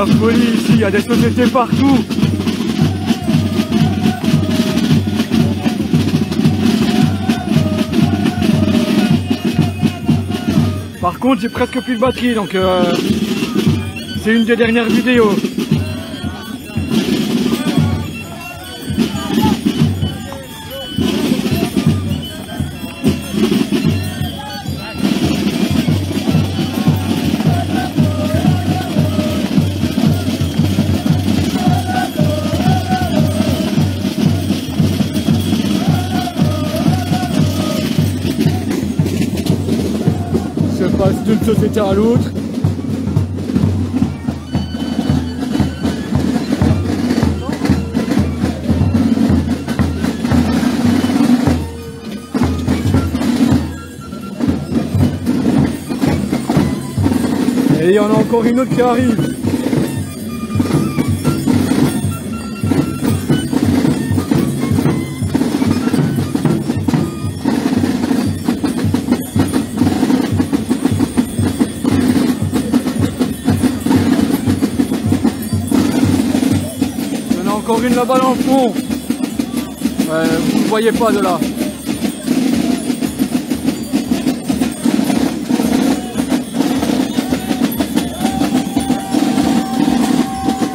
la folie ici, il y a des sociétés partout. Par contre, j'ai presque plus de batterie, donc euh, c'est une des dernières vidéos. Passe d'une société à l'autre. Et il y en a encore une autre qui arrive. Une là-bas dans le fond. Vous ne voyez pas de là.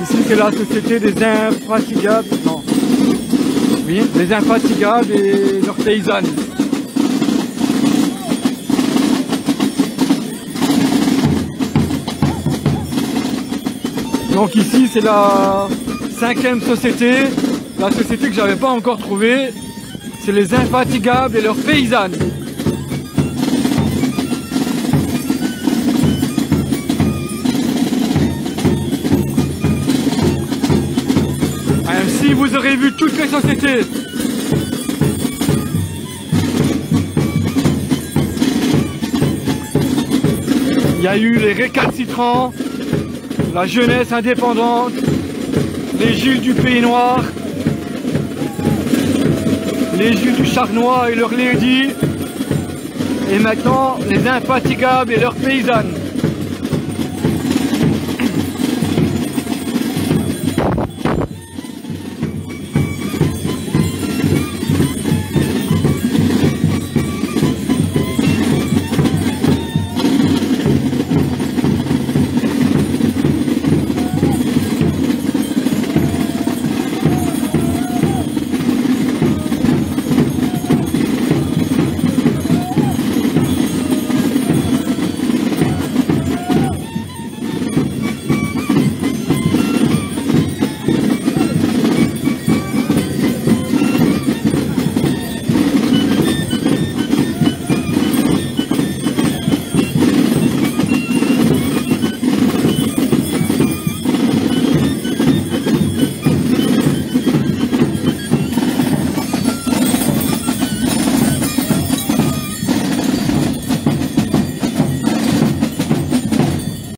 Ici c'est la société des infatigables. Non. Oui, les infatigables et leurs paysannes. Donc ici c'est la cinquième société, la société que j'avais pas encore trouvée, c'est les infatigables et leurs paysannes. Ainsi vous aurez vu toutes les sociétés. Il y a eu les récalcitrants, la jeunesse indépendante, les Jules du Pays Noir, les Jules du Charnois et leurs ladies, et maintenant les infatigables et leurs paysannes.